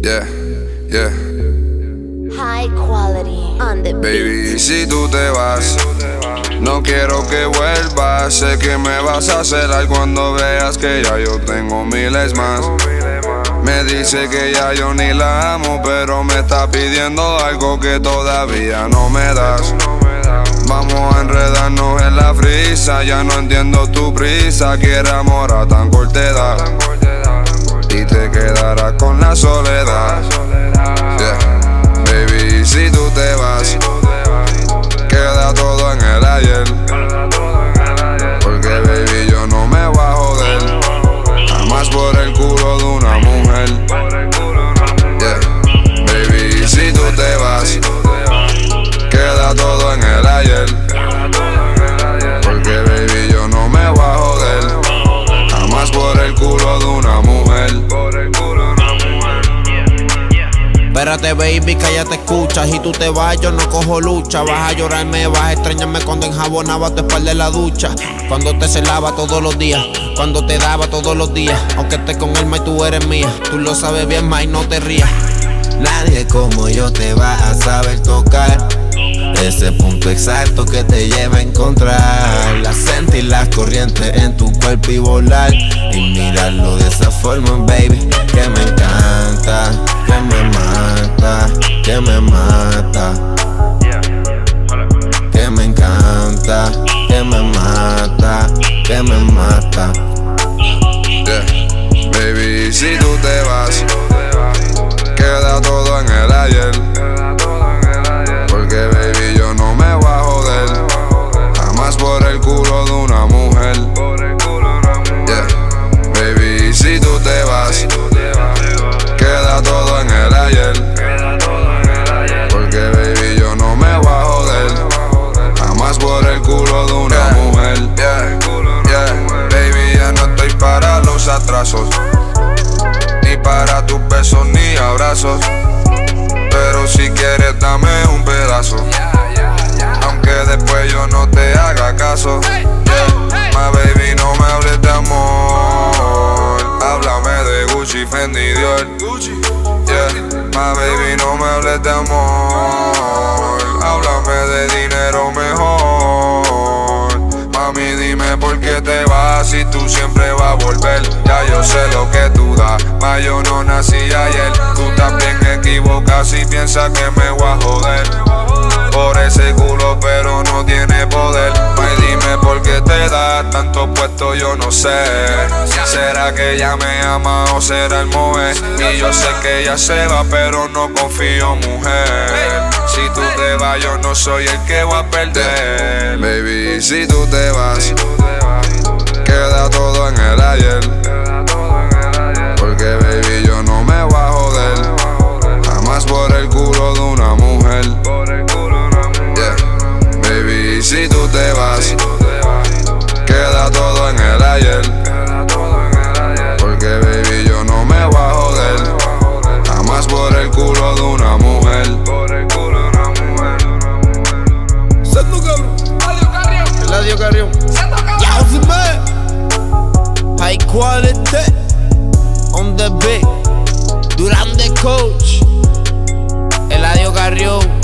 Yeah, yeah. High quality on the Baby, si tú te vas, no quiero que vuelvas. Sé que me vas a algo cuando veas que ya yo tengo miles más. Me dice que ya yo ni la amo, pero me está pidiendo algo que todavía no me das. Vamos a enredarnos en la frisa, ya no entiendo tu prisa, quiere amor a tan corta edad. Y te quedarás con la soledad. Espérate, baby, que ya te escuchas. Y tú te vas, yo no cojo lucha. Vas a llorarme, vas a extrañarme cuando enjabonaba tu espalda en la ducha. Cuando te celaba todos los días. Cuando te daba todos los días. Aunque esté con él, y tú eres mía. Tú lo sabes bien, más y no te rías. Nadie como yo te va a saber tocar. Ese punto exacto que te lleva a encontrar. La sentir las corrientes en tu cuerpo y volar. Y mirarlo de esa forma, baby, que me encanta, que me que me mata. Que me encanta, que me mata, que me mata. Ni para tus besos ni abrazos. Pero si quieres, dame un pedazo. Aunque después yo no te haga caso. Yeah. My baby, no me hables de amor. Háblame de Gucci, Fendi, Dior. Yeah. My baby, no me hables de amor. Háblame de dinero mejor. Mami, dime por qué te vas si tú siempre vas Ya yo sé lo que tú das, mas yo no nací ayer. Tú también equivocas si piensas que me voy a joder. Por ese culo, pero no tiene poder. May, dime por qué te da tanto puesto, yo no sé. ¿Será que ella me ama o será el moe? Y yo sé que ella se va, pero no confío, mujer. Si tú te vas, yo no soy el que va a perder. Baby, si tú te vas, queda todo en el ayer. Coach. Eladio Carrión.